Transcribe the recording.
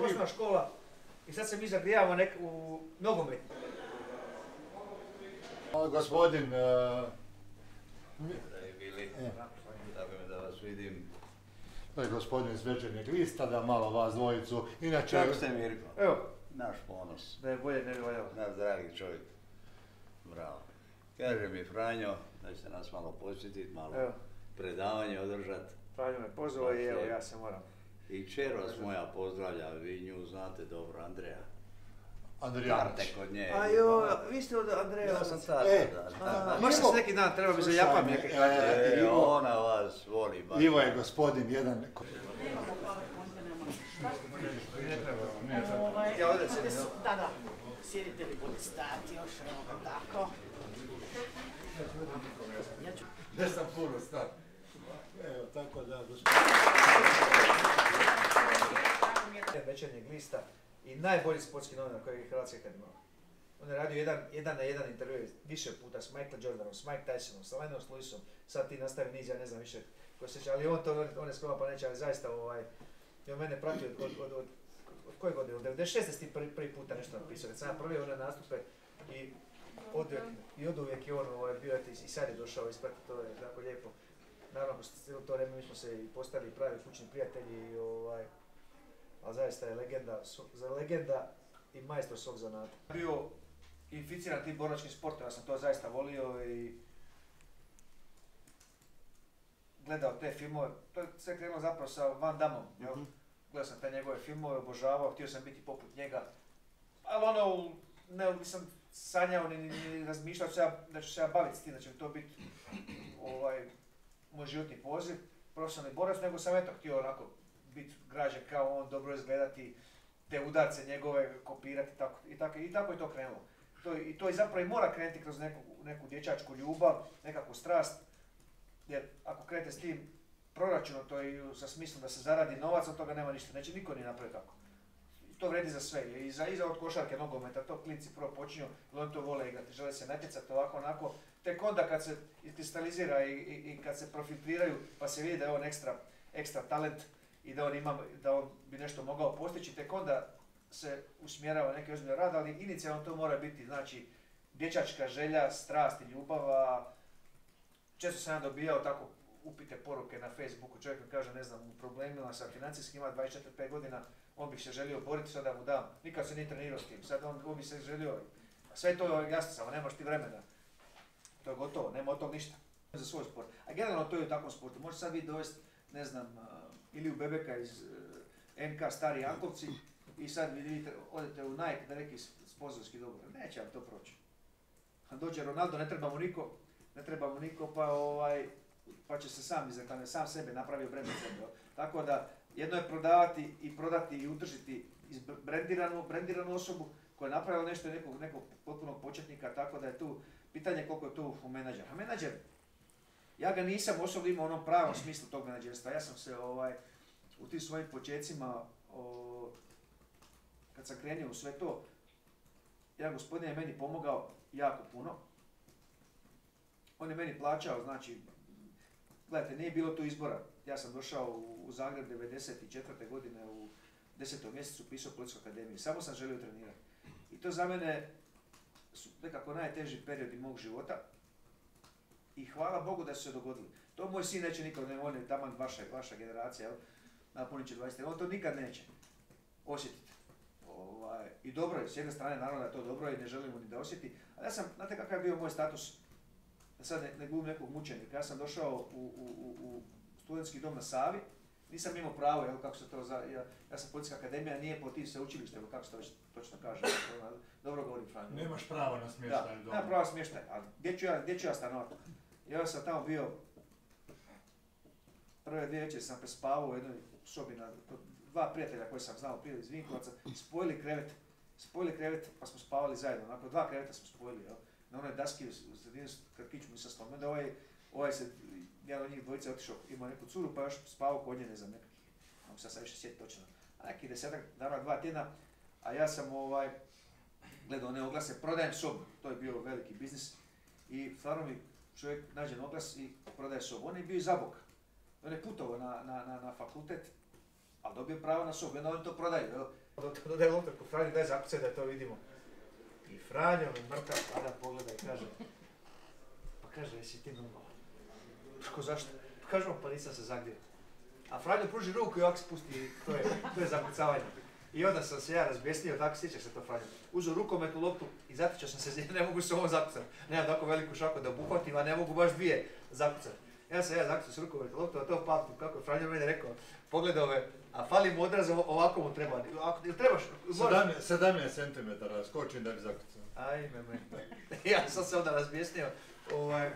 osnovna škola i sad se mi zagrijavamo nek, u nogomet. Gospodin, e, Dragi bili, E. mi da vas vidim. to je gospodin iz Večernjeg lista, da malo vas dvojicu. Inače, Kako ste Mirko? Evo, Naš ponos. da je bolje ne bi valjalo. Naš dragi čovjek. Bravo. Kaže mi Franjo da ćete nas malo posjetiti, malo Evo, predavanje održati. Franjo me pozvao i evo, ja se moram. I vas moja pozdravlja, vi nju znate dobro, Andreja. Andrijanić. Kod nje. A jo, vi ste od Andreja. Ja sam tata, E, da. Da. Ivo- sam neki dan, treba mi za Slušaj japa me, neke e, E, Ivo- ona vas voli baš. Ivo je gospodin jedan... Ja ovdje sjedim? Da, da. Sjedite li budete stati još, evo tako. Ja ću Ne sam puno star. Evo, tako da, gospodin... večernjeg lista i najbolji sportski novinar kojeg je Hrvatska ikad imala. On je radio jedan, jedan na jedan intervju više puta s Michael Jordanom, s Mike Tysonom, s Lennon Lewisom, sad ti nastavi niz, ja ne znam više ko se ali on to, on je skoro pa neće, ali zaista ovaj, i on mene prati od, od, od, od, od koje godine, od 96. si ti prvi, prvi puta nešto napisao, kad sam prvi one nastupe i od, i od uvijek je on ovaj, bio, eto, i sad je došao isprati, to je jako lijepo. Naravno, cijelo to vrijeme mi smo se i postali pravi kućni prijatelji i ovaj, ali zaista je legenda, su- za legenda i majstor svog zanata. Bio inficiran tim boračkim sportom, ja sam to zaista volio i gledao te filmove, to je sve krenulo zapravo sa Van Dammom, jel? Mhm. Gledao sam te njegove filmove, obožavao, htio sam biti poput njega, ali ono, ne, nisam sanjao ni, ni, ni razmišljao se ja, da ću se ja baviti s tim, da će to biti ovaj, moj životni poziv, profesionalni borac, nego sam eto htio onako biti građen kao on, dobro izgledati, te udarce njegove kopirati tako, i, tako, i tako je to krenulo. To, I to i zapravo i mora krenuti kroz neku, neku dječačku ljubav, nekakvu strast, jer ako krenete s tim proračunom, to je sa smislom da se zaradi novac, od toga nema ništa, neće niko ni napraviti tako. To vredi za sve, i za, i za od košarke, nogometa, to klinci prvo počinju, jer to vole igrati, žele se natjecati ovako, onako, tek onda kad se iskristalizira i, i, i kad se profiltriraju, pa se vidi da je on ekstra, ekstra talent i da on, ima, da on bi nešto mogao postići, tek onda se usmjerava neki ozbiljan rad, ali inicijalno to mora biti, znači, dječačka želja, strast i ljubava. Često sam ja dobijao tako upite poruke na Facebooku, čovjek mi kaže, ne znam, u problemima sa financijskim, ima 24-5 godina, on bi se želio boriti, sada mu dam. Nikad se nije trenirao s tim, sad on, on bi se želio, sve to je jasno, samo nemaš ti vremena. To je gotovo, nema od tog ništa. Za svoj sport. A generalno to je u takvom sportu. Može sad vi dovesti, ne znam, a, Iliju Bebeka iz e, NK Stari Jankovci i sad vi vidite, odete u Nike na neki sponzorski dogovor. Neće vam to proći. Dođe Ronaldo, ne treba mu niko, ne treba mu niko, pa ovaj, pa će se sam izreklamiti, sam sebe napravio brend sebe. Tako da, jedno je prodavati i prodati i utržiti brendiranu, brendiranu osobu koja je napravila nešto nekog, nekog potpunog početnika, tako da je tu pitanje koliko je tu u menadžer. A menadžer, ja ga nisam osobno imao u onom pravom smislu tog menadžerstva. Ja sam se ovaj, u tim svojim počecima, o, kad sam krenio u sve to, jedan gospodin je meni pomogao jako puno. On je meni plaćao, znači, gledajte, nije bilo tu izbora. Ja sam došao u, u Zagreb 94. godine u 10. mjesecu, pisao Policijsku akademiju. Samo sam želio trenirati. I to za mene su nekako najteži periodi mog života. I hvala Bogu da su se dogodili. To moj sin neće nikad, ne, on je taman vaša, vaša generacija, jel? napunit će 20, on to nikad neće osjetiti. Ovaj, I dobro je, s jedne strane naravno da je to dobro i ne želimo ni da osjeti, ali ja sam, znate kakav je bio moj status, da sad ne, ne glumim nekog mučenika, ja sam došao u, u, u, u studentski dom na Savi, nisam imao pravo, jel, kako se to, za, ja, ja sam policijska akademija, nije po tim sveučilištem, kako se to već točno kaže, dobro govorim Franjo. Nemaš pravo na Da, smještaj doma. nema prava smještaj, ali gdje ću ja, gdje ću ja stanovati? Ja sam tamo bio, prve dvije večeri sam prespavao u jednoj sobi na, dva prijatelja koje sam znao prije iz Vinkovaca, spojili krevet, spojili krevet pa smo spavali zajedno, onako dva kreveta smo spojili, jel? Na onoj daski u u sredini s krkiću mi sa slom. Onda ovaj, ovaj se, jedan od njih dvojice je otišao, imao neku curu pa još spavao kod nje, ne znam, nekakvih, ne mogu sad sad više sjetiti točno, a neki desetak dana, dva tjedna, a ja sam ovaj, gledao one oglase, prodajem sobu, to je bio veliki biznis i stvarno mi čovjek nađe oglas i prodaje sobu. On je bio iz Zaboka, on je putovao na, na, na, na fakultet, ali dobio pravo na sobu, i onda oni to prodaju. Dodaje loptu kod Franjo, daj zakucaj da to vidimo. I Franjo me mrtav pada pogleda i kaže, pa kaže, jesi ti normalan? Ko zašto? Pa kažem, pa nisam se zagdio. A Franjo pruži ruku i ovak spusti, to je, to je zakucavanje. I onda sam se ja razbjesnio, tako sjećaš se to Franjo. Uzeo rukometnu loptu i zatičao sam se, ne mogu se ovom zakucati. Nemam tako veliku šaku da obuhvatim, a ne mogu baš dvije zakucati. Ja sam ja zakucao s rukometnu loptu, a to pamtim kako je Franjo meni rekao, pogledao me, a fali mu odraz, ovo- ovako mu treba. Ako, trebaš? Moraš- 17, 17 cm skočim da bi zakucao. Ajme me. ja sam se onda razbjesnio. Ovaj,